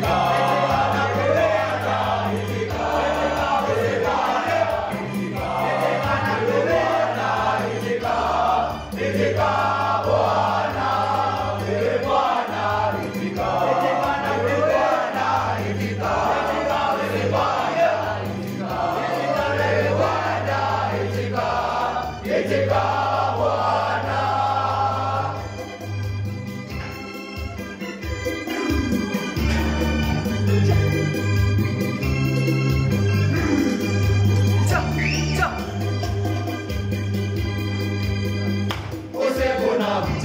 God.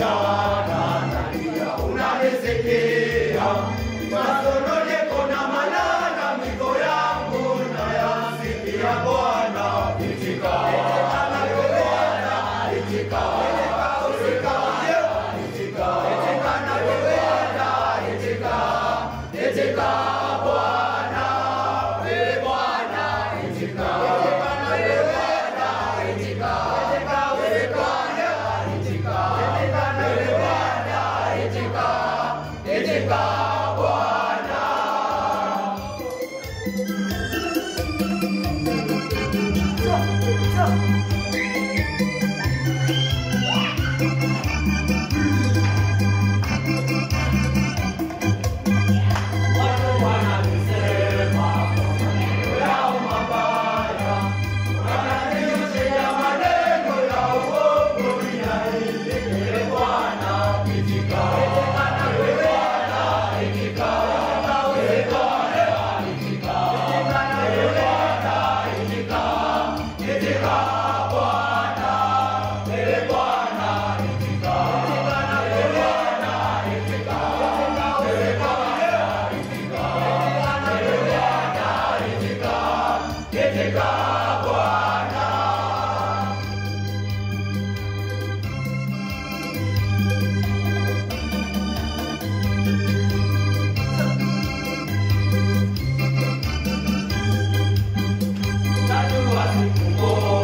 God. Bwana. o